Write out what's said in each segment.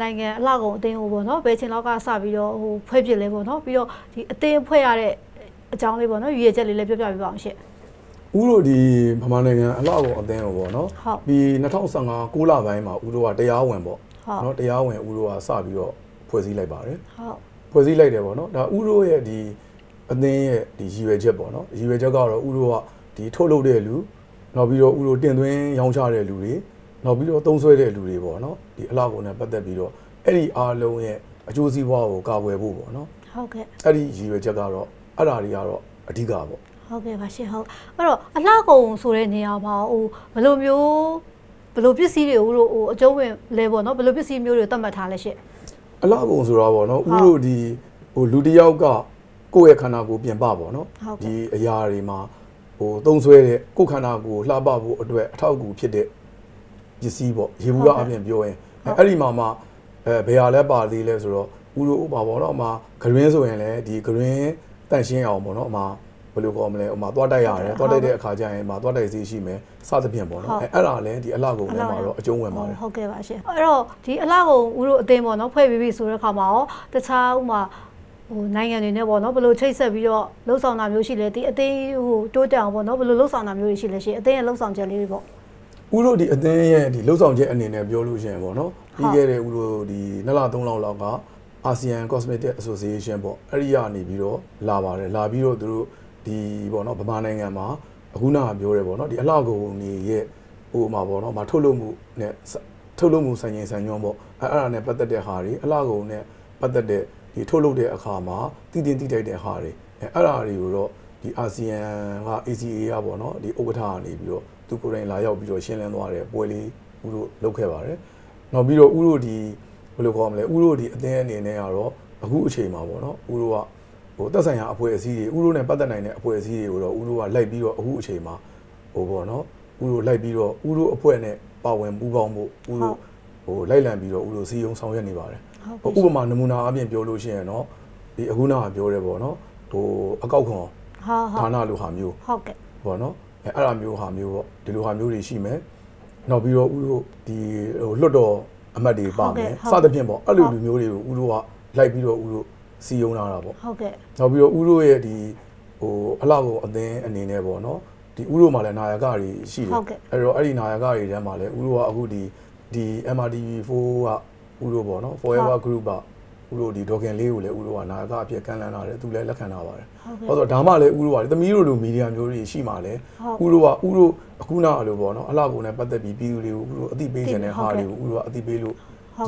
နိုင်ငံအလှကုန်အသင်းကိုပေါ့နော်ဘယ်ချိန်လောက်ကစပြီးတော့ဟိုဖွဲ့ဖြစ်လဲပေါ့နော်ပြီးတော့ဒီအသင်းဖွဲ့ရတဲ့အကြောင်းလေးပေါ့နော်ရည်ရချက်လေးလည်းပြောပြပေးပါအောင်ရှင့်ဦးတို့ဒီဗမာနိုင်ငံအလောက်ကိုအသင်းကိုပေါ့နော်ဟုတ်ပြီး2015 6လပိုင်းမှာဦးတို့ကတရားဝင်ပေါ့ဟုတ်နော်တရားဝင်ဦးတို့ကစပြီးတော့ဖွဲ့စည်းလိုက်ပါတယ်ဟုတ်ဖွဲ့စည်းလိုက်တယ်ပေါ့နော်ဒါဦးတို့ရဲ့ဒီအသင်းရဲ့ဒီရည်ရွယ်ချက်ပေါ့နော်ရည်ရွယ်ချက်ကတော့ဦးတို့ကဒီထုတ်လုပ်တဲ့လူနောက်ပြီးတော့ဦးတို့တင်သွင်းရောင်းချတဲ့လူတွေ နောက်ပြီးတော့သုံးဆွဲတဲ့လူတွေပေါ့နော်ဒီအလောက်ကိုနဲ့ပတ်သက်ပြီးတော့အဲ့ဒီအားလုံးရဲ့အကျိုးစီးပွားကိုကာကွယ်ဖို့ပေါ့နော်ဟုတ်ကဲ့အဲ့ဒီရည်ရွယ်ချက်ကတော့အဲ့ဒါတွေကတော့အဓိကပေါ့ဟုတ်ကဲ့ပါရှင်ဟုတ်အဲ့တော့အလှကုန်ဆိုတဲ့နေရာမှာဟိုဘယ်လိုမျိုးဘယ်လိုပစ္စည်းတွေကိုဟိုအကျုံးဝင်လဲပေါ့နော်ဘယ်လိုပစ္စည်းမျိုးတွေသတ်မှတ်ထားလဲရှင့်အလှကုန်ဆိုတော့ဗောနော်ဟုတ်ဦးတို့ဒီဟိုလူတစ်ယောက်ကကိုယ့်ရဲ့ခန္ဓာကိုယ်ပြင်ပဗောနော်ဟုတ်ကဲ့ဒီအရာတွေမှာဟိုသုံးဆွဲတဲ့ကိုယ့်ခန္ဓာကိုယ်လှပဖို့အတွက်အထောက်အကူဖြစ်တဲ့ ပစ္စည်းပေါ့ရေဘူးကအပြင်ပြောရင်အဲအဲ့ဒီမှာမှအဲဘယ်ဟာလဲပါသေးလဲဆိုတော့ဦးတို့ဥပါဗောနော်အမဂရင်းဆိုရင်လည်းဒီဂရင်းတန့်ရှင်းအောင်ဗောနော်အမဘယ်လိုခေါ်မလဲအမသွားတိုက်ရတယ်သွားတိုက်တဲ့အခါကျရင်အမသွားတိုက်စီရှိမယ်စသဖြင့်ဗောနော်အဲအဲ့ဒါလည်းဒီအလှကုန်ထဲမှာတော့အကျုံးဝင်ပါတယ်ဟုတ်ကဲ့ပါရှင်အဲ့တော့ဒီအလှကုန်ဦးတို့အသင်းပေါ့နော်ဖွဲ့ပြီးပြီဆိုတဲ့ခါမှာရောတခြားဥမာဟိုနိုင်ငံတွေနဲ့ပေါ့နော်ဘယ်လိုချိတ်ဆက်ပြီးတော့လှုပ်ဆောင်တာမျိုးရှိလဲဒီအသင်းဟိုတိုးတက်အောင်ပေါ့နော်ဘယ်လိုလှုပ်ဆောင်တာမျိုးတွေရှိလဲရှင်အသင်းရဲ့လှုပ်ဆောင်ချက်လေးတွေပေါ့ ဦးတို့ဒီအသင်းရဲ့ဒီလှုပ်ဆောင်ချက်အနေနဲ့ပြောလို့ရှိရင်ပေါ့နော်ပြီးခဲ့တဲ့ဦးတို့ဒီနှစ်လသုံးလလောက်က ASEAN Cosmetic Association ပေါ့အဲ့ဒီကနေပြီးတော့လာပါတယ်လာပြီးတော့သူတို့ဒီပေါ့နော်ဗမာနိုင်ငံမှာအခုနကပြောရဲပေါ့နော်ဒီအလှကုန်နေရဲ့ဟိုမှာပေါ့နော်မထုတ်လုပ်မှုနဲ့ထုတ်လုပ်မှုဆိုင်ရင်ဆိုင်ညွှန်းပေါ့အဲ့အဲ့ဒါနဲ့ပတ်သက်တဲ့ဟာတွေအလှကုန်နဲ့ပတ်သက်တဲ့ဒီထုတ်လုပ်တဲ့အခါမှာတည်တင်တည်တိုက်တဲ့ဟာတွေအဲ့အဲ့ဒါတွေကိုတော့ဒီ ASEAN က ACA ကပေါ့နော်ဒီဥက္ကဋ္ဌကနေပြီးတော့ သူကိုယ်တိုင်လာရောက်ပြီးတော့ရှင်းလင်းသွားတဲ့ပွဲလေးဦးတို့လုပ်ခဲ့ပါတယ်။နောက်ပြီးတော့ဦးတို့ဒီဘယ်လိုခေါ်မလဲဦးတို့ဒီအသင်းအနေနဲ့ကတော့အခုအချိန်မှာပေါ့နော်ဦးတို့ကဟိုသက်ဆိုင်ရာအဖွဲ့အစည်းတွေဦးတို့နဲ့ပတ်သက်နိုင်တဲ့အဖွဲ့အစည်းတွေကိုတော့ဦးတို့ကလိုက်ပြီးတော့အခုအချိန်မှာဟိုပေါ့နော်ဦးတို့လိုက်ပြီးတော့ဦးတို့အဖွဲ့နဲ့ပါဝင်ပူးပေါင်းဖို့ဦးတို့ဟိုလိုက်လံပြီးတော့ဦးတို့စီယုံဆောင်ရွက်နေပါတယ်။ဟုတ်ဥပမာနမူနာအပြင်ပြောလို့ရှိရင်တော့ဒီအခုနကပြောရဲပေါ့နော်ဟိုအကောက်ခွန်ဟာဟာဌာနလိုဟာမျိုးဟုတ်ကဲ့ပေါ့နော် အဲအဲ့ဒါမျိုးဟာမျိုးပေါ့ဒီလိုဟာမျိုးတွေရှိမယ်နောက်ပြီးတော့ဥတို့ဒီဟိုလွတ်တော်အမတ်တွေပါမယ်စသဖြင့်ပေါ့အဲ့လိုလူမျိုးတွေကိုဥတို့ကလိုက်ပြီးတော့ဥတို့စီယုံလာတာပေါ့ဟုတ်ကဲ့နောက်ပြီးတော့ဥတို့ရဲ့ဒီဟိုအလောက်ကိုအသင်းအနေနဲ့ပေါ့နော်ဒီဥတို့မှာလည်းနာယကတွေရှိတယ်အဲ့တော့အဲ့ဒီနာယကတွေထဲမှာလည်းဥတို့ကအခုဒီဒီ MRTV4 ကဥတို့ပေါ့နော် Forever Group က ဥတို့ဒီဒေါခင်လေးကိုလည်းဥတို့ကနာယကအဖြစ်ကမ်းလှမ်းလာတယ်သူလည်းလက်ခံထားပါတယ်ဟုတ်ဆိုတော့ဒါမှလည်းဥတို့ကသမီးတို့လိုမီဒီယာမျိုးတွေရှိမှလည်းဥတို့ကဥတို့အခုနအလိုပေါ့နော်အလောက်ကိုနဲ့ပတ်သက်ပြီးပြည်သူတွေကိုဥတို့အသိပေးခြင်းတဲ့ဟာတွေကိုဥတို့ကအသိပေးလို့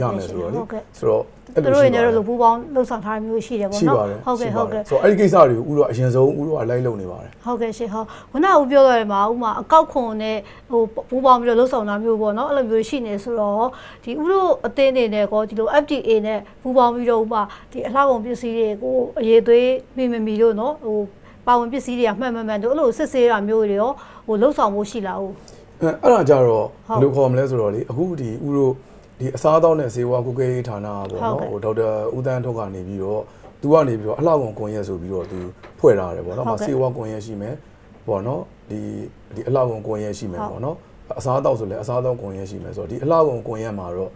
ရမယ်ဆိုတော့လေဆိုတော့သူတို့ရင်းတို့လိုပူပေါင်းလှုပ်ဆောင်ထားမျိုးရှိတယ်ပေါ့ရှိနော်ပါတယ်ဟုတ်ကဲ့ဟုတ်ကဲ့ဆိုတော့အဲ့ဒီကိစ္စတွေကိုဥတို့ကအရင်ဆုံးဥတို့ကလိုက်လုပ်နေပါတယ်ဟုတ်ကဲ့ရှင်ဟုတ်ခုနကဦးပြောသွားတယ်မှာဥမာအကောက်ခွန်နဲ့ဟိုပူပေါင်းပြီးတော့လှုပ်ဆောင်တာမျိုးပေါ့နော်အဲ့လိုမျိုးရှိနေဆိုတော့ဒီဥတို့အသင်းနေနဲ့ကောဒီလို FDA နဲ့ပူပေါင်းပြီးတော့ဥမာဒီအလှကုန်ပစ္စည်းတွေကိုအရေးသွေးမိမမီလို့နော်ဟိုပါဝင်ပစ္စည်းတွေကမှန်မှန်မှန်တို့အဲ့လိုစစ်ဆေးတာမျိုးတွေရောဟိုလှုပ်ဆောင်မှုရှိလားဦးအဲအဲ့ဒါကြတော့ဟုတ်ဘယ်လိုခေါ်မလဲဆိုတော့လေအခုဒီဥတို့ ဒီအစားအသောက်နဲ့ဆေးဝါးကုကဲရေးဌာနကပေါ့ဟုတ်နော်ကဲ့ဟိုဒေါက်တာဦးတန်းထုတ်ကနေပြီးတော့သူကနေပြီးတော့အလှကုန်ကွန်ရက်ဆိုပြီးတော့သူဖွဲ့ထားတယ်ပေါ့နော်ဟုတ်မကဲ့ဆေးဝါးကွန်ရက်ရှိမယ်ပေါ့နော်ဒီဒီအလှကုန်ကွန်ရက်ရှိမယ်ဟုတ်ပေါ့နော်အစားအသောက်ဆိုလည်းအစားအသောက်ကွန်ရက်ရှိမယ်ဆိုတော့ဒီအလှကုန်ကွန်ရက်မှာတော့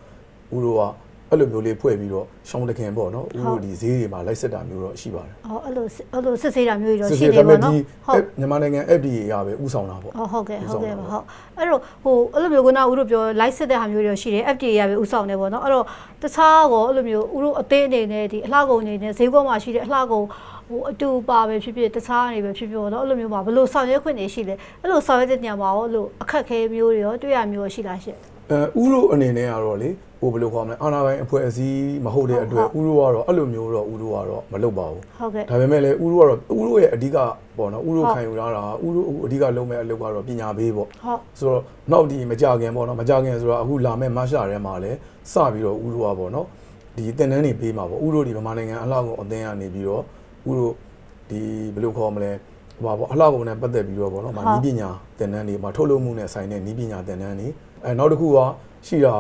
ဥတို့က အဲ့လိုမျိုးလေးဖွဲ့ပြီးတော့ရှောင်းတခင်ပေါ့နော်ဥတို့ဒီဈေးတွေမှာလိုက်စစ်တာမျိုးတော့ရှိပါတယ်အော်အဲ့လိုအဲ့လိုစစ်ဆေးတာမျိုးတွေတော့စစ်ရှိစစ်နေဒါပေပါမဲ့တော့ဒီဟုတ်မြန်မာနိုင်ငံ FDA ရပဲဥဆောင်တာပေါ့အော်ဟုတ်ကဲ့ဦးဟုဆောင်တ်ကဲ့တာပါပေါ့ဟုတ်အဲ့တော့ဟိုအဲ့လိုမျိုးကနာဦးတို့ပြောလိုက်စစ်တဲ့ဟာမျိုးတွေရှိတယ် FDA ရပဲဥဆောင်နေပေါ့နော်အဲ့တော့တခြားကောအဲ့လိုမျိုးဦးတို့အသေးအနေနဲ့ဒီအလှကုန်အနေနဲ့ဈေးကွက်မှာရှိတဲ့အလှကုန်ဟိုအတူပါပဲဖြစ်ဖြစ်တခြားအနေပဲဖြစ်ဖြစ်ပေါ့နော်အဲ့လိုမျိုးမှာဘယ်လိုဆောင်ရွက်ခွင့်တွေရှိလဲအဲ့လိုဆောင်ရွက်တဲ့ညမှာရောအဲ့လိုအခက်အခဲမျိုးတွေရောတွေ့ရမျိုးရှိလားရှင့် အဲဥရိုအနေနဲ့ကတော့လေဟိုဘယ်လိုခေါ်မလဲအာနာပိုင်းအဖွဲ့အစည်းမဟုတ်တဲ့အတွက်ဥရိုကတော့အဲ့လိုမျိုးတော့ဥရိုကတော့မလုပ်ပါဘူးဟုတ်ကဲ့ဒါပေမဲ့လည်းဥရိုကတော့ဥရိုရဲ့အဓိကပေါ့နော်ဥရိုဟုတ်ခံယူထားတာဥရိုအဓိကလုပ်မဲ့အလုပ်ကတော့ပညာပေးပေါ့ဟုတ်ဆိုတော့နောက်ဒီမကြခင်ပေါ့နော်မကြခင်ဆိုတော့အခုလာမဲ့မတ်ရှာထဲမှာလည်းစပြီးတော့ဥရိုကပေါ့နော်ဒီတင်တန်းနေပေးမှာပေါ့ဥရိုဒီဗမာနိုင်ငံအလောက်ကိုအသင်းကနေပြီးတော့ဥရိုဒီဘယ်လိုခေါ်မလဲဟိုပါပေါ့အလောက်ကိုနဲ့ပတ်သက်ပြီးတော့ပေါ့နော်မနီးပညာတင်တန်းတွေမှာထုတ်လုပ်မှုနဲ့ဆိုင်တဲ့နီးပညာတင်တန်းတွေ အဲနောက်တစ်ခုကရှိတာ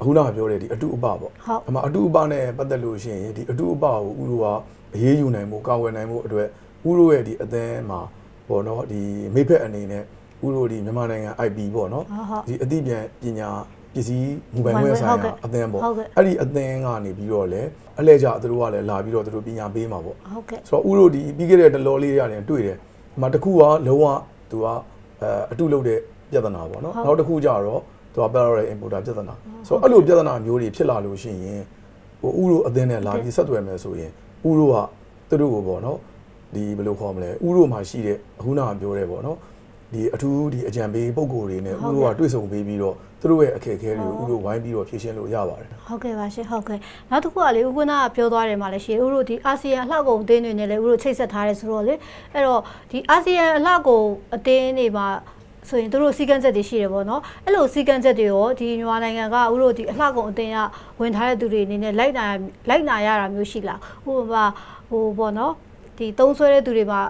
အခုနကပြောတဲ့ဒီအတုအပပေါ့ဟုတ်အမအတုအပနဲ့ပတ်သက်လို့ရှိရင်ဒီအတုအပကိုဥရိုကအရေးယူနိုင်မှုကာဝယ်နိုင်မှုအတွက်ဥရိုရဲ့ဒီအသင်းမှာပေါ့နော်ဒီမိဖက်အနေနဲ့ဥရိုဒီမြန်မာနိုင်ငံ IP ပေါ့နော်ဟုတ်ဟုတ်ဒီအသိဉာဏ်ပညာပစ္စည်းမူပိုင်ခွင့်ဆိုင်ရာအသင်းပေါ့ဟုတ်ကဲ့အဲ့ဒီအသင်းကနေပြီးတော့လည်းအလဲကြသူတို့ကလည်းလာပြီးတော့သူတို့ပညာပေးမှာပေါ့ဟုတ်ကဲ့ဆိုတော့ဥတို့ဒီပြီးခဲ့တဲ့တလောလေးရတယ်တွေ့တယ်။ဟိုမှာတစ်ခုကလုံးဝသူကအဲအတုလုပ်တဲ့ ပြဿနာပေါ့နော်ဟုတ်။နောက်တစ်ခုကျတော့သူက parallel importer ပြဿနာ။ဆိုတော့အဲ့လိုပြဿနာမျိုးတွေဖြစ်လာလို့ရှိရင်ဟိုဥတို့အသင်းနဲ့လာပြီးဆက်သွယ်မယ်ဆိုရင်ဥတို့ကသူတို့ကိုပေါ့နော်ဒီဘယ်လိုခေါ်မလဲဥတို့မှာရှိတဲ့အခုနကပြောတဲ့ပေါ့နော်ဒီအထူးဒီအကြံပေးပုံကိုယ်တွေနဲ့ဥတို့ကတွေ့ဆုံပေးပြီးတော့သူတို့ရဲ့အခက်အခဲတွေကိုဥတို့ဝိုင်းပြီးတော့ဖြေရှင်းလို့ရပါတယ်ဟုတ်ကဲ့ပါရှင်ဟုတ်ကဲ့နောက်တစ်ခုကလေဦးကနာကပြောသွားတယ်မှာလည်းရှိတယ်ဦးတို့ဒီအာဆီယံအလှကုန်အသင်းတွေနဲ့လည်းဦးတို့ချိတ်ဆက်ထားတယ်ဆိုတော့လေအဲ့တော့ဒီအာဆီယံအလှကုန်အသင်းတွေမှာ ဆိုရင်တို့စီကန်းချက်တွေရှိတယ်ပေါ့နော်အဲ့လိုစီကန်းချက်တွေရောဒီမြန်မာနိုင်ငံကဦးတို့ဒီအလှကုန်အသင်းကဝင်ထားတဲ့သူတွေအနေနဲ့လိုက်နာလိုက်နာရတာမျိုးရှိလားဥပမာဟိုပေါ့နော်ဒီသုံးဆွဲတဲ့သူတွေမှာ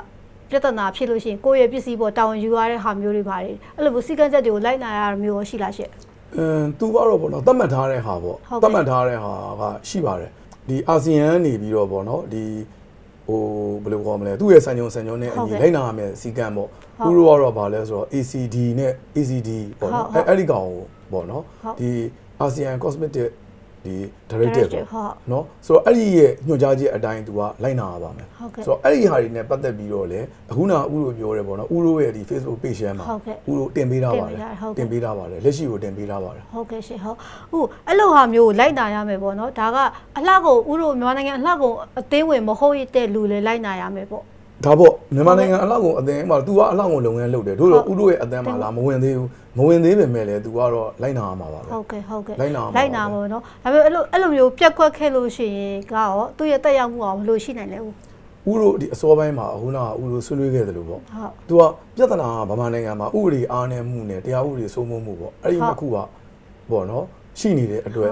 ပြဿနာဖြစ်လို့ရှိရင်ကိုယ့်ရဲ့ပစ္စည်းပေါ်တာဝန်ယူရတဲ့ဟာမျိုးတွေပါတယ်အဲ့လိုမျိုးစီကန်းချက်တွေကိုလိုက်နာရတာမျိုးရောရှိလားရှင့်အင်းသူကတော့ပေါ့နော်သတ်မှတ်ထားတဲ့ဟာပေါ့ဟုတ်ကဲ့သတ်မှတ်ထားတဲ့ဟာကရှိပါတယ်ဒီအာဆီယံနေပြီးတော့ပေါ့နော်ဒီဟို ဘယ်လိုခေါ်မလဲသူ့ရဲ့စံညုံစံညုံနဲ့အဟုတ်ညီကဲ့လိုက်နာရမယ်စီကံပေါ့ဟုတ်ဥရောကတော့ဗာလဲဆိုတော့ ACD နဲ့ ACD ပေါ့နော်ဟုတ်ဟုတ်အဲအဲ့ဒီကောင်ကိုပေါ့နော်ဟုတ်ဒီ ASEAN Cosmetic ဒီ directive ပေါ့ဟုတ်နော်ဆိုတော့အဲ့ဒီရဲ့ညွှန်ကြားချက်အတိုင်းသူကလိုက်နာရပါမယ်ဟုတ်ကဲ့ဆိုတော့အဲ့ဒီဟာတွေနဲ့ပတ်သက်ပြီးတော့လေအခုနဥရောပြောရဲပေါ့နော်ဥရောရဲ့ဒီ Facebook page ထဲမှာဟုတ်ကဲ့ဥရောတင်ပေးထားပါတယ်တင်ပေးထားဟုတ်ကဲ့တင်ပေးထားပါတယ်လက်ရှိကိုတင်ပေးထားပါတယ်ဟုတ်ကဲ့ရှင်ဟုတ်ဥအဲ့လိုဟာမျိုးကိုလိုက်နာရမယ်ပေါ့နော်ဒါကအလှကုန်ဥတို့မြန်မာနိုင်ငံအလှကုန်အသေးဝင်မဟုတ်ရတဲ့လူလေလိုက်နာရမယ်ပေါ့ ဒါပေါ့မြန်မာနိုင်ငံအလောက်ကိုအသင်းမှာ तू ကအလောက်ကိုလုပ်ငန်းလုပ်တယ်တို့တော့ဥတို့ရဲ့အသင်းမှာလာမဝင်သေးဘူးမဝင်သေးပေမဲ့လည်း तू ကတော့လိုက်နာရမှာပါပဲဟုတ်ကဲ့ဟုတ်ကဲ့လိုက်နာရမှာလိုက်နာပါဘောနော်ဒါပေမဲ့အဲ့လိုအဲ့လိုမျိုးပြက်ကွက်ခဲ့လို့ရှိရင်ကရောသူ့ရဲ့တက်ရောက်မှုကဘယ်လိုရှိနိုင်လဲဦးဥရောဒီအစောပိုင်းမှာဟိုနာဥရောဆွေးနွေးခဲ့တယ်လို့ပေါ့ဟုတ်သူကပြဿနာကဗမာနိုင်ငံမှာဥပဒေအားနည်းမှုနဲ့တရားဥပဒေစိုးမိုးမှုပေါ့အဲ့ဒီနှစ်ခုကပေါ့နော်ရှိနေတဲ့အတွက်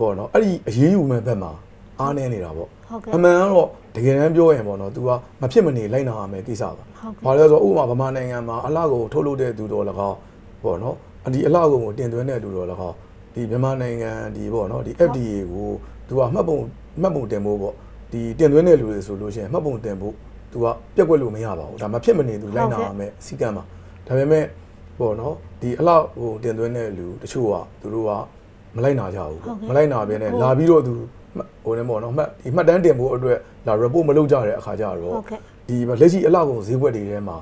ပေါ့နော်အဲ့ဒီအရေးယူမဲ့ဘက်မှာအားနည်းနေတာပေါ့ အမှန်ကတော့တကယ်တမ်းပြောရင်ပေါ့နော် तू ကမဖြစ်မနေလိုက်နာရမယ်ကိစ္စပါဟုတ်ကဲ့ဘာလဲဆိုတော့ဥပမာဗမာနိုင်ငံမှာအလှကုန်ထုတ်လုပ်တဲ့သူတော်၎င်းပေါ့နော်အဒီအလှကုန်ကိုတင်သွင်းတဲ့သူတော်၎င်းဒီမြန်မာနိုင်ငံဒီပေါ့နော်ဒီ FDA ကိုသူကမှတ်ပုံမှတ်ပုံတင်ဖို့ပေါ့ဒီတင်သွင်းတဲ့လူတွေဆိုလို့ရှိရင်မှတ်ပုံတင်ဖို့သူကပြက်ကွက်လို့မရပါဘူးဒါမဖြစ်မနေသူလိုက်နာရမယ်အစည်းကမ်းပါဒါပေမဲ့ပေါ့နော်ဒီအလှဟိုတင်သွင်းတဲ့လူတချို့ကသူတို့ကမလိုက်နာကြဘူးပေါ့မလိုက်နာဘဲနဲ့လာပြီးတော့သူ ဟိုနေပေါ့နော်မှတ်ဒီမှတ်တမ်းတင်ဖို့အတွက်လာ report မလုပ်ကြတဲ့အခါကျတော့ဟုတ်ကဲ့ဒီလက်ရှိအလောက်ကုန်ဈေးကွက်တွေထဲမှာ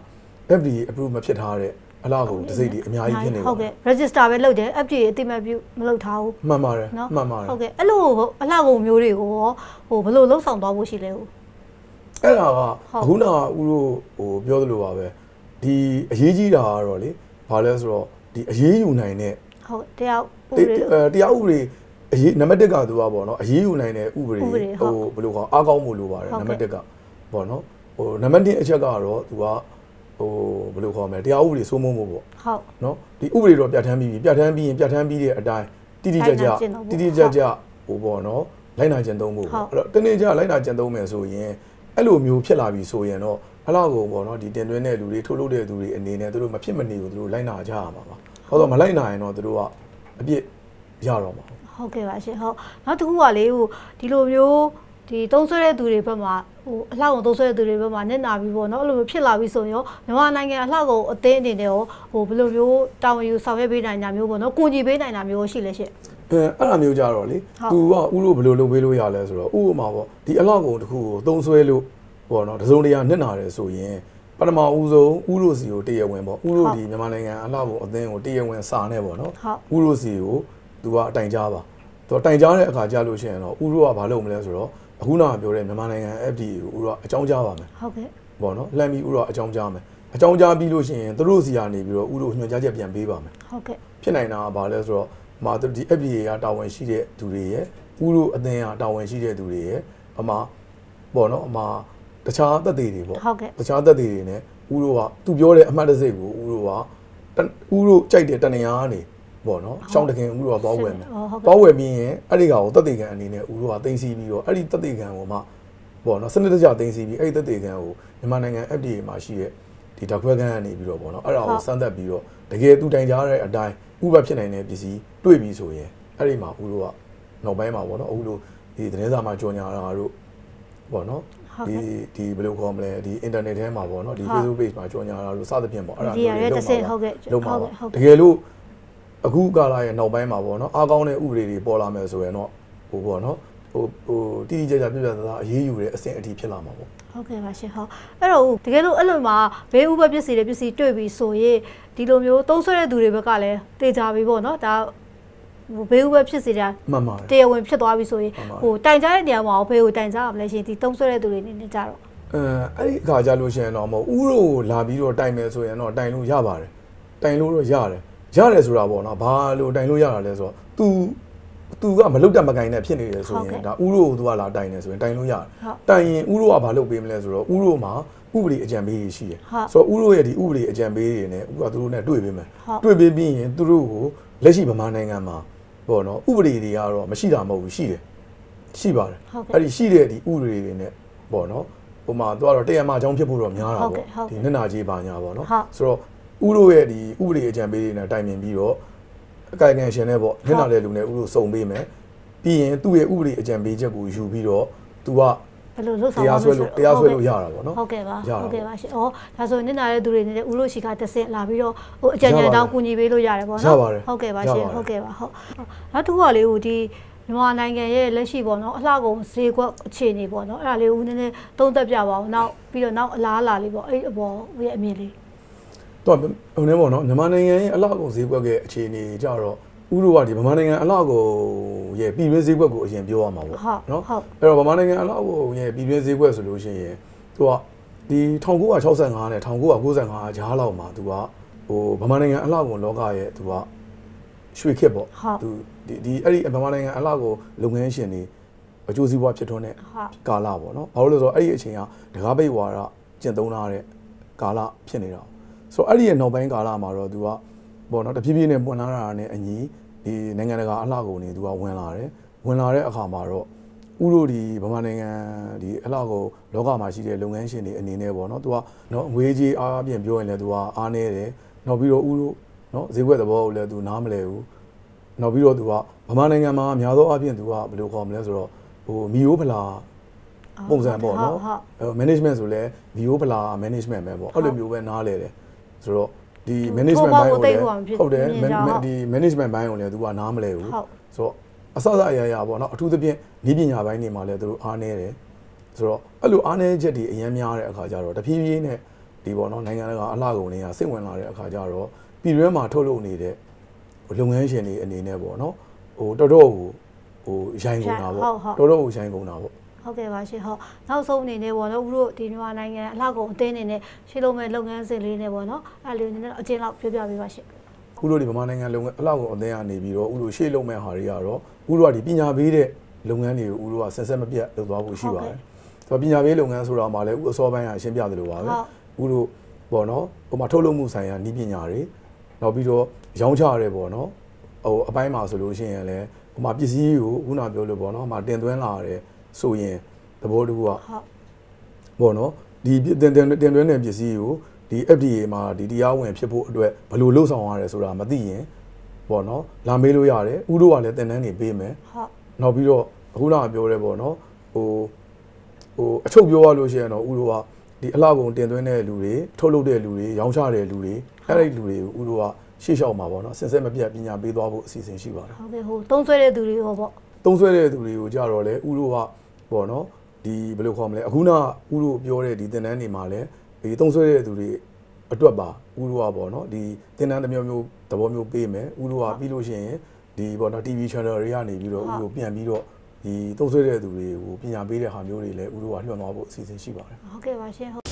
FDA approve မဖြစ်ထားတဲ့အလောက်ကုန်တစ်စိတ်တွေအများကြီးဖြစ်နေပါဟုတ်ကဲ့ register ပဲလုပ်တယ် FDA အတိမတ်ပြုမလုပ်ထားဘူးမှန်ပါတယ်နော်မှန်ပါတယ်ဟုတ်ကဲ့အဲ့လိုအလှကုန်မျိုးတွေကိုရောဟိုဘယ်လိုလှုပ်ဆောင်သွားဖို့ရှိလဲဦးအဲ့ဒါကဟုတ်အခုနကဦးတို့ဟိုပြောသလိုပါပဲဒီအရေးကြီးတာကတော့လေဘာလဲဆိုတော့ဒီအရေးယူနိုင်တဲ့ဟုတ်တရားဥပတေဒေအဲတရားဥပဒေ အရေးနံပါတ်1ကသူကပေါ့နော်အရေးယူနိုင်တဲ့ဥပဒေဥပဒေဟုတ်ဟိုဘယ်လိုခေါ်အားကောင်းမှုလိုပါတယ်ဟုတ်နံကဲ့ပါတ်1ကပေါ့နော်ဟိုနံပါတ်2အချက်ကတော့သူကဟိုဘယ်လိုခေါ်မလဲတရားဥပဒေစိုးမိုးမှုပေါ့ဟုတ်နော်ဒီဥပဒေတော့ပြဋ္ဌာန်းပြီးပြီပြဋ္ဌာန်းပြီးရင်ပြဋ္ဌာန်းပြီးတဲ့အတိုင်းတိတိကျကျလိုက်နာကျင့်သုံးဖို့တိတိကျကျဟိုပေါ့နော်လိုက်နာကျင့်သုံးဖို့ဟုတ်ပေါ့အဲ့တော့တနေ့ကျလိုက်နာကျင့်သုံးမယ်ဆိုရင်အဲ့လိုမျိုးဖြစ်လာပြီဆိုရင်တော့အလောက်ကိုပေါ့နော်ဒီတင်သွင်းတဲ့လူတွေထုတ်လုပ်တဲ့လူတွေအနေနဲ့သူတို့မဖြစ်မနေဘူးသူတို့လိုက်နာကြရမှာပါဟုတ်တော့မလိုက်နာရင်တော့သူတို့ကအပြစ်ရတော့မှာ ဟုတ်ကဲ့ပါရှင်ဟုတ်နောက်တစ်ခုကလေဟိုဒီလိုမျိုးဒီသုံးဆွဲတဲ့သူတွေဘက်မှာဟိုအလှကုန်သုံးဆွဲတဲ့သူတွေဘက်မှာနဲ့နာပြီးပေါ့နော်အဲ့လိုမျိုးဖြစ်လာပြီးဆိုရင်ရောမြန်မာနိုင်ငံအလှကုန်အသင်းအနေနဲ့ရောဟိုဘယ်လိုမျိုးတာဝန်ယူဆောင်ရွက်ပေးနိုင်တာမျိုးပေါ့နော်ကိုကြီးပေးနိုင်တာမျိုးရှိလဲရှင့်အဲအဲ့လိုမျိုးကြတော့လေဟုတ်သူကဥလို့ဘယ်လိုလုပ်ပေးလို့ရလဲဆိုတော့ဥပမာပေါ့ဒီအလောက်ကုန်တစ်ခုကိုသုံးဆွဲလို့ပေါ့နော်တစုံတရာနစ်နာတယ်ဆိုရင်ပထမဦးဆုံးဥလို့စီကိုတရဝင်ပေါ့ဥလို့ဒီမြန်မာနိုင်ငံအလောက်ကုန်အသင်းကိုတရဝင်စာနဲ့ပေါ့နော်ဟုတ်ဥလို့စီကို သူကအတိုင်ကြားပါသူကတိုင်ကြားတဲ့အခါကြားလို့ရှိရင်တော့ဥလို့ကဘာလုပ်မလဲဆိုတော့အခုနကပြောတဲ့မြန်မာနိုင်ငံ FDA ကိုဥလို့ကအကြောင်းကြားပါမယ်ဟုတ်ကဲ့ပေါ့နော်လှမ်းပြီးဥလို့ကအကြောင်းကြားမယ်အကြောင်းကြားပြီးလို့ရှိရင်သူတို့စီကနေပြီးတော့ဥလို့ညွှန်ကြားချက်ပြန်ပေးပါမယ်ဟုတ်ကဲ့ဖြစ်နိုင်တာကဘာလဲဆိုတော့မာသူဒီ FBA ကတာဝန်ရှိတဲ့သူတွေရဲ့ဥလို့အသင်းကတာဝန်ရှိတဲ့သူတွေရဲ့အမပေါ့နော်အမတခြားသက်သေတွေပေါ့ဟုတ်ကဲ့တခြားသက်သေတွေနဲ့ဥလို့ကသူပြောတဲ့အမှတ်တစိတ်ကိုဥလို့ကတဥလို့ကြိုက်တဲ့တနေရာကနေ ပေါ့နော်ရှောင်းတခင်ဥလို့ကသွားဝယ်မယ်ဟုတ်ကဲ့သွားဝယ်ပြီးရင်အဲ့ဒီကောင်ကိုသက်သေခံအနေနဲ့ဥလို့ကတင်စီပြီးတော့အဲ့ဒီသက်သေခံကိုမှပေါ့နော်စနစ်တကျတင်စီပြီးအဲ့ဒီသက်သေခံကိုမြန်မာနိုင်ငံ FDA မှာရှိတဲ့ဒီဓာတ်ခွဲခန်းကနေပြီးတော့ပေါ့နော်အဲ့ဒါကိုစမ်းသပ်ပြီးတော့တကယ်သူတိုင်ကြားတဲ့အတိုင်းဥပဖြစ်နိုင်တဲ့ပစ္စည်းတွေ့ပြီဆိုရင်အဲ့ဒီမှာဥလို့ကနောက်ပိုင်းမှာပေါ့နော်အခုလိုဒီသတင်းစာမှာကြော်ညာတာတို့ပေါ့နော်ဟုတ်ဒီကဲ့ဒီဘယ်လိုခေါ်မလဲဒီ internet ထဲမှာပေါ့နော်ဒီဟုတ် Facebook page မှာကြော်ညာတာလို့စသဖြင့်ပေါ့အဲ့ဒါဒီရတဲ့တစ်ဆင့်ဟုတ်ကဲ့လုံးမှာဟုတ်ပါကဲ့ဟုတ်ကဲ့တကယ်လို့ အခုကာလရဲ့နောက်ပိုင်းမှာပေါ့နော်အားကောင်းတဲ့ဥပဒေတွေပေါ်လာမယ်ဆိုရင်တော့ဟိုပေါ့နော်ဟိုဟိုတိတိကျကျပြပြသားသားအရေးယူတဲ့အဆင့်အထိဖြစ်လာမှာပေါ့ဟုတ်ကဲ့ပါရှင်ဟုတ်အဲ့တော့တကယ်လို့အဲ့လိုမှာဘေးဥပပစ္စည်းတွေပစ္စည်းတွေ့ပြီဆိုရင်ဒီလိုမျိုးသုံးဆွဲတဲ့သူတွေဘက်ကလည်းတေချာပြီပေါ့နော်ဒါဟိုဘေးဥပဖြစ်စီတာမှန်ပါတယ်တရားဝင်ဖြစ်သွားပြီဆိုရင်မှန်ပါဟိုတိုင်ကြားတဲ့နေရာမှာရောဘေးကိုတိုင်ကြားရမလဲရှင်ဒီသုံးဆွဲတဲ့သူတွေအနေနဲ့ကြတော့အဲအဲ့ဒီအခါကြလို့ရှိရင်တော့မဟုတ်ဥရိုကိုလာပြီးတော့တိုင်မယ်ဆိုရင်တော့တိုင်လို့ရပါတယ်တိုင်လို့တော့ရတယ် ရတယ်ဆိုတာပေါ့နော်ဘာလို့တိုင်လို့ရတာလဲဆိုတော့ तू သူကမလုတ်တက်မကင်နဲ့ဖြစ်နေတယ်ဆိုရင်ဒါဥရိုကိုသူကလာတိုင်တယ်ဆိုရင်တိုင်လို့ရတယ်။တိုင်ရင်ဥရိုကဘာလုပ်ပေးမလဲဆိုတော့ဥရိုမှာဥပဒေအကြံပေးတွေရှိတယ်။ဆိုတော့ဥရိုရဲ့ဒီဥပဒေအကြံပေးတွေနဲ့ဥကသူတို့နဲ့တွေ့ပေးမယ်။တွေ့ပေးပြီးရင်သူတို့ကိုလက်ရှိဗမာနိုင်ငံမှာပေါ့နော်ဥပဒေတွေကတော့မရှိတာမဟုတ်ဘူးရှိတယ်။ရှိပါတယ်။အဲ့ဒီရှိတဲ့ဒီဥပဒေတွေနဲ့ပေါ့နော်ဟိုမှာသူကတော့တရားမအကြောင်းဖြစ်ဖို့တော့များတာပေါ့ဒီနှစ်နာကြီးပါညာပေါ့နော်ဆိုတော့ ဥရိုရဲ့ဒီဥပဒေအကြံပေးတွေနဲ့တိုင်ပင်ပြီးတော့အကိုင်ကန်ရှင်နဲ့ပေါ့နှစ်နာတဲ့လူနဲ့ဥရိုစုံပေးမယ်ပြီးရင်သူ့ရဲ့ဥပဒေအကြံပေးချက်ကိုယူပြီးတော့သူကဘယ်လိုလုပ်ဆောင်တရားဆွဲလို့တရားဆွဲလို့ရတာပေါ့နော်ဟုတ်ကဲ့ပါရတာဟုတ်ကဲ့ပါရှင်ဩဒါဆိုရင်နင်နာတဲ့သူတွေနေနဲ့ဦးလို့ရှိကတစ်ဆင့်လာပြီးတော့ဟိုအကြံဉာဏ်တောင်းကူညီပေးလို့ရတယ်ပေါ့နော်ရပါတယ်ဟုတ်ကဲ့ပါရရှင်ပါတယ်ဟုတ်ကဲ့ပါဟုတ်နောက်တစ်ခုကလေးဟိုဒီမြန်မာနိုင်ငံရဲ့လက်ရှိပေါ့နော်အလှကုန်ဈေးကွက်အခြေအနေပေါ့နော်အဲ့ဒါလေးဦးနည်းနည်းသုံးသပ်ပြပါဦးနောက်ပြီးတော့နောက်အလားအလာလေးပေါ့အဲ့အပေါ်ဦးရဲ့အမြင်လေး သူကဟိုနေပေါ့နော်မြန်မာနိုင်ငံရဲ့အလောက်ကုန်ဈေးကွက်ရဲ့အခြေအနေကြတော့ဥရိုကဒီဗမာနိုင်ငံအလောက်ကုန်ရဲ့ပြည်တွင်းဈေးကွက်ကိုအရင်ပြောရမှာပေါ့နော်အဲ့တော့ဗမာနိုင်ငံအလောက်ကုန်ရဲ့ပြည်တွင်းဈေးကွက်ဆိုလို့ရှိရင်သူကဒီ1965နဲ့1995ကြားလောက်မှာသူကဟိုဗမာနိုင်ငံအလောက်ကုန်လောကရဲ့သူကရွှေခေတ်ပေါ့သူဒီဒီအဲ့ဒီဗမာနိုင်ငံအလောက်ကုန်လုပ်ငန်းရှင်တွေအကျိုးစီးပွားဖြစ်ထွန်းတဲ့ဟုတ်ကာလပေါ့နော်ဘာလို့လဲဆိုတော့အဲ့ဒီအချိန်ကတကားပိတ်ဝါဒကျင့်သုံးထားတဲ့ကာလဖြစ်နေတာ ဆိုတော့အဲ့ဒီရဲ့နောက်ပိုင်းကာလမှာတော့သူကပေါ့နော်တဖြည်းဖြည်းနဲ့ပွင့်လာတာနဲ့အညီဒီနိုင်ငံတကာအလှကုန်တွေသူကဝင်လာတယ်ဝင်လာတဲ့အခါမှာတော့ဥရိုဒီဗမာနိုင်ငံဒီအလှကုန်လောကမှာရှိတဲ့လုပ်ငန်းရှင်တွေအနေနဲ့ပေါ့နော်သူကနော်ငွေကြီးအားအပြင်ပြောရင်လည်းသူကအားနေတယ်နောက်ပြီးတော့ဥရိုနော်ဈေးကွက်သဘောကိုလည်းသူနားမလဲဘူးနောက်ပြီးတော့သူကဗမာနိုင်ငံမှာအများသောအားဖြင့်သူကဘယ်လိုခေါ်မလဲဆိုတော့ဟိုမီယိုးဖလာပုံစံပေါ့နော်ဟုတ်အဲ management ဆိုလဲ VO ပလာ management ပဲပေါ့အဲ့လိုမျိုးပဲနားလဲတယ် ဆိုတော့ဒီ management ဘိုင်းကိုလည်းဟုတ်တယ် man- ဒီ management ဘိုင်းကိုလည်းသူကနားမလဲဘူးဟုတ်ဆိုတော့အစအစအရာရာပေါ့နော်အထူးသဖြင့်ဤပညာဘိုင်းတွေမှာလည်းသူတို့အားနေတယ်ဆိုတော့အဲ့လိုအားနေချက်တွေအများများတဲ့အခါကျတော့တဖြည်းဖြည်းနဲ့ဒီပေါ့နော်နိုင်ငံတကာအလှကုန်တွေကစိတ်ဝင်လာတဲ့အခါကျတော့ပြည်တွင်းမှာထုတ်လုပ်နေတဲ့လုပ်ငန်းရှင်တွေအနေနဲ့ပေါ့နော်ဟိုတော်တော်ဟိုဟိုရိုင်းကုန်တာပေါ့တော်တော်ဟိုရိုင်းကုန်တာပေါ့ ဟုတ်ကဲ့ပါရှင်ဟုတ်နောက်ဆုံးအနေနဲ့ပေါ့နော်ဦးတို့ဒီမြန်မာနိုင်ငံအလှကုန်အသင်းအနေနဲ့ရှင်းလုံးမဲ့လုပ်ငန်းစဉ်လေးနဲ့ပေါ့နော်အဲ့လေးနည်းနည်းအကျဉ်းလောက်ပြောပြပေးပါရှင်ဥလိုဒီဗမာနိုင်ငံလုပ်ငန်းအလောက်ကိုအသင်းကနေပြီးတော့ဥလိုရှေ့လုံးမဲ့ဟာတွေကတော့ဥလိုကဒီပညာပေးတဲ့လုပ်ငန်းတွေကိုဥလိုကဆက်ဆက်မပြတ်လုပ်သွားဖို့ရှိပါတယ်။ဆိုတော့ပညာပေးလုပ်ငန်းဆိုတာမှလည်းဥအစောပိုင်းကအရှင်းပြသလိုပါပဲ။ဥလိုပေါ့နော်ဟိုမှာထုတ်လုပ်မှုဆိုင်ရာဤပညာတွေနောက်ပြီးတော့ရောင်းချရဲပေါ့နော်ဟိုအပိုင်းမှာဆိုလို့ရှိရင်လည်းဟိုမှာပစ္စည်းကိုခုနပြောလို့ပေါ့နော်ဟိုမှာတင်သွင်းလာရတယ် ဆိုရင်သဘောတူကဟုတ်ပေါ့နော်ဒီတင်တင်တင်သွင်းတဲ့ပစ္စည်းကိုဒီ FDA မှာဒီတရားဝင်ဖြစ်ဖို့အတွက်ဘယ်လိုလုပ်ဆောင်ရလဲဆိုတာမသိရင်ပေါ့နော်လာမေးလို့ရတယ်ဥတို့ကလည်းတင်တန်းနေပေးမယ်ဟုတ်နောက်ပြီးတော့အခုနကပြောရဲပေါ့နော်ဟိုဟိုအချုပ်ပြောရလို့ရှိရင်တော့ဥတို့ကဒီအလှကုန်တင်သွင်းတဲ့လူတွေထုတ်လုပ်တဲ့လူတွေရောင်းချတဲ့လူတွေအဲ့ဒီလူတွေကိုဥတို့ကရှေ့လျှောက်မှာပေါ့နော်စင်စစ်မပြတ်ပညာပေးသွားဖို့အစီအစဉ်ရှိပါတယ်ဟုတ်ကဲ့ဟိုသုံးဆွဲတဲ့သူတွေဟောပေါ့သုံးဆွဲတဲ့သူတွေကိုကြတော့လေဥတို့က ပေါ့နော်ဒီဘယ်လိုခေါ်မလဲအခုနဥတို့ပြောတဲ့ဒီတင်တန်းနေမှာလဲဒီသုံးဆွဲတဲ့သူတွေအတွက်ပါဥတို့ကပေါ့နော်ဒီတင်တန်းတစ်မျိုးမျိုးသဘောမျိုးပေးမယ်ဥတို့ကပြီးလို့ရှိရင်ဒီပေါ့နော် TV channel တွေကနေပြီးတော့ဥတို့ပြန်ပြီးတော့ဒီသုံးဆွဲတဲ့သူတွေကိုပညာပေးတဲ့ဟာမျိုးတွေလည်းဥတို့ကလွှင့်သွားဖို့အစီအစဉ်ရှိပါတယ်ဟုတ်ကဲ့ပါရှင်